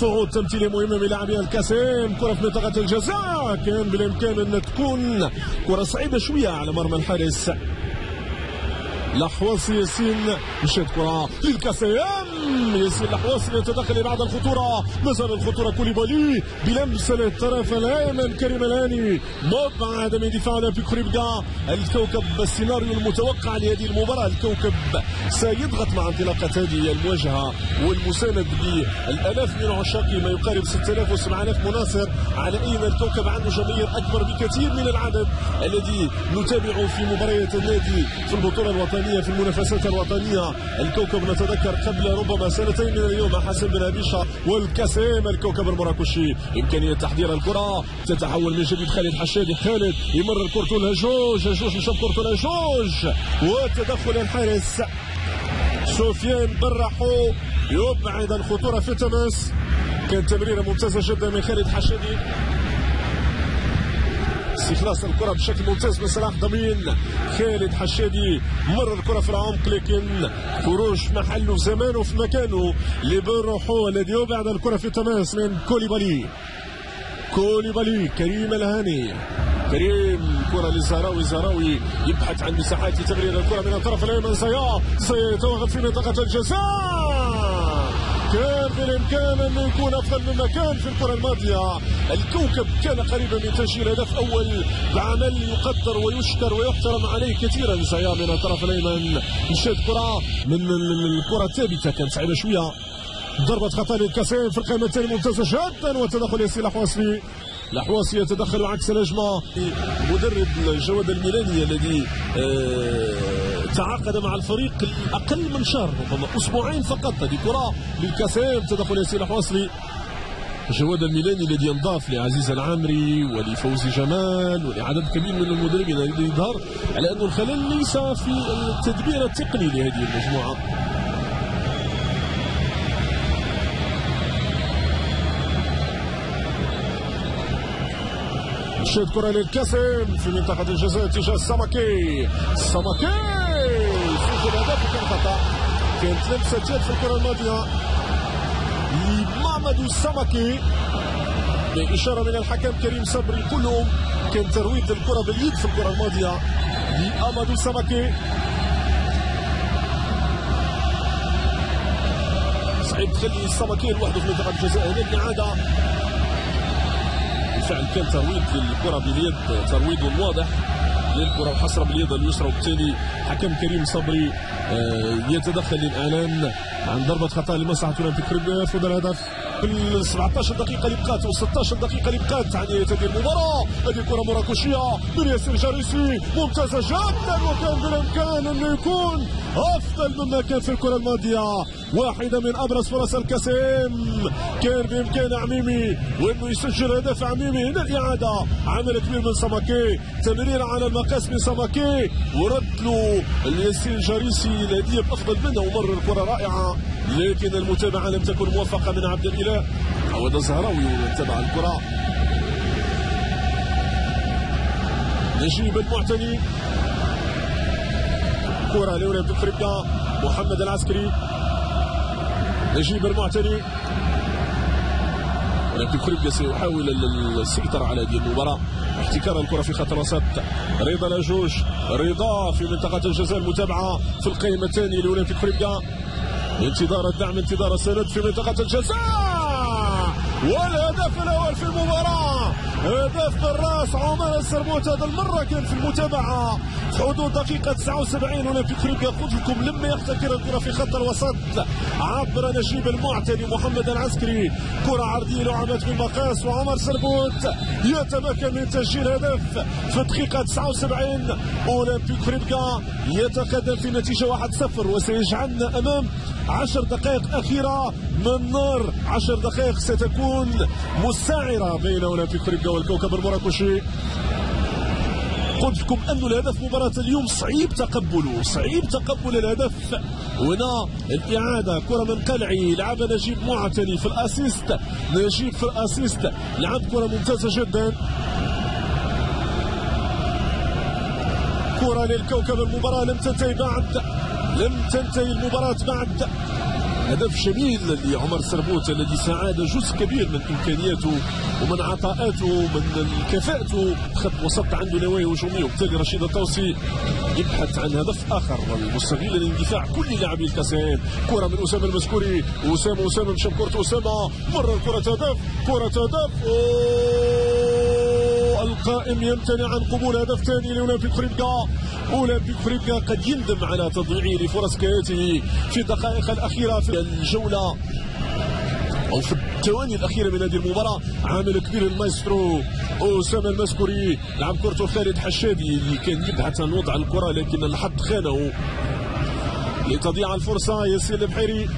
صعود تمثيلي مهمة من لاعبي الكاسم كرة في منطقة الجزاء. كان بالإمكان أن تكون كرة صعيبة شوية على مرمى الحارس. لحوصي ياسين مشات كرة للكاسيام ياسين لحوصي يتدخل بعد الخطورة. مازال الخطورة كوليبالي بلمسة للطرف الأيمن كريم الهاني. مبعد من دفاع اولمبيك خريبكا الكوكب السيناريو المتوقع لهذه المباراة. الكوكب سيضغط مع انطلاقة هذه المواجهة والمساند بالألاف من عشاقه ما يقارب 6000 و 7000 مناصر. على أن الكوكب عنده جماهير أكبر بكثير من العدد الذي نتابعه في مباريات النادي في البطولة الوطنية في المنافسات الوطنية. الكوكب نتذكر قبل ربما سنتين من اليوم حسن بن أبيشة والكاسيم الكوكب المراكشي. إمكانية تحضير الكرة. تتحول من جديد خالد حشادي. خالد يمرر كرته لجوج جوج مشى كرته لجوج وتدخل الحارس. سفيان برحو. يبعد الخطورة في التماس كان تمريرة ممتازة جدا من خالد حشادي. استخلاص الكرة بشكل ممتاز من صلاح ضمين. خالد حشادي مر الكرة في العمق لكن خروج محله في زمانه في مكانه. لبروحو الذي يبعد الكرة في التماس من كوليبالي. كوليبالي كريم الهاني. كريم كرة للزهراوي. الزهراوي يبحث عن مساحات لتمرير الكرة من الطرف الأيمن. سيتوغل في منطقة الجزاء. بالامكان انه يكون أفضل مما كان في الكرة الماضية. الكوكب كان قريبا من تسجيل هدف أول. بعمل يقدر ويشكر ويحترم عليه كثيرا. زيا من الطرف الأيمن. مشات كرة من الكرة الثابتة. كانت صعيبة شوية. ضربة خطأ للكاسين في القائمة الثانية. ممتازة جدا. وتدخل ياسين الحواسي الحواسي يتدخل عكس الهجمة مدرب جواد الميلاني الذي آه تعاقد مع الفريق أقل من شهر ربما أسبوعين فقط. هذه كرة للكاسين تدخل ياسين الحواسلي جواد الميلاني الذي ينضاف لعزيز العامري ولفوزي جمال ولعدد كبير من المدربين الذي يظهر على انه الخلل ليس في التدبير التقني لهذه المجموعة. شد كرة للكسم في منطقة الجزاء تجاه السمكي السمكي سجل هدف وكان خطأ كانت لمسة يد في الكرة الماضية لمحمد السمكي. بإشارة من الحكم كريم صبري كلهم كان ترويض الكرة باليد في الكرة الماضية لأمادو السمكي. صعيب تخلي السمكي لوحده في منطقة الجزاء هنا الإعادة بالفعل كان ترويض للكرة باليد ترويض واضح. للكرة وحسرة باليد اليسرى وبالتالي حكم كريم صبري آه، يتدخل للإعلان عن ضربة خطأ لمصلحة أولمبيك يفوز الهدف. في 17 دقيقة اللي بقات و 16 دقيقة اللي بقات عن هذه المباراة هذه كرة مراكشية. من ياسر جاريسي ممتازة جدا وكان بالإمكان أنه يكون أفضل مما كان في الكرة الماضية. واحدة من أبرز فرص الكاسم كان بإمكان عميمي وأنه يسجل هدف عميمي هنا الإعادة عمل كبير من سماكي تمرير على المقاس من سماكي ورد له الياسين جاريسي الهدية بأفضل منه. ومر الكرة رائعة لكن المتابعة لم تكن موفقة من عبد الإله عوض الزهراوي تبع الكرة. نجيب المعتني كرة لأولمبيك أفريقيا محمد العسكري. نجيب المعتني ولكن أفريقيا سيحاول السيطرة على هذه المباراة. احتكار الكرة في خط الوسط. رضا لاجوج رضا في منطقة الجزاء المتابعة في القائمة الثانية لأولمبيك أفريقيا. انتظار الدعم انتظار السند في منطقة الجزاء. والهدف الأول في المباراة. هدف بالراس عمر السربوت هذا المرة كان في المتابعة في حدود دقيقة 79 اولمبيك افريقيا يقود لكم لما يحتكر الكرة في خط الوسط عبر نجيب المعتني محمد العسكري. كرة عرضية لعبت بالمقاس وعمر سربوت يتمكن من تسجيل هدف في دقيقة 79 أولمبيك افريقيا يتقدم في نتيجة 1-0 وسيجعلنا أمام عشر دقائق أخيرة من نار عشر دقائق ستكون مساعرة بين أولمبيك افريقيا والكوكب المراكشي. قلت لكم أن الهدف مباراة اليوم صعيب تقبله صعيب تقبل الهدف. هنا الإعادة كرة من قلعي لعب نجيب معتني في الأسيست. نجيب في الأسيست. لعب كرة ممتازة جدا. كرة للكوكب المباراة لم تنتهي بعد لم تنتهي المباراة بعد هدف جميل لعمر سربوت الذي ساعد جزء كبير من إمكانياته ومن عطاءاته ومن كفاءته خط وسط عنده نوايا هجوميه وبالتالي رشيد الطوسي يبحث عن هدف آخر مستغلا الاندفاع كل لاعبي الكاسين كرة من أسامة المسكوري أسامة أسامة مشى كره أسامة مرر كره هدف كرة هدف القائم يمتنع عن قبول هدف ثاني لأولمبيك فريبكا أولمبيك فريبكا قد يندم على تضييعه لفرص كياته في الدقائق الأخيرة في الجولة أو في الثواني الأخيرة من هذه المباراة. عامل كبير المايسترو اسامه المسكوري لعب كرته خالد حشادي اللي كان يبحث عن وضع الكرة لكن الحظ خانه لتضيع الفرصة. ياسين البحيري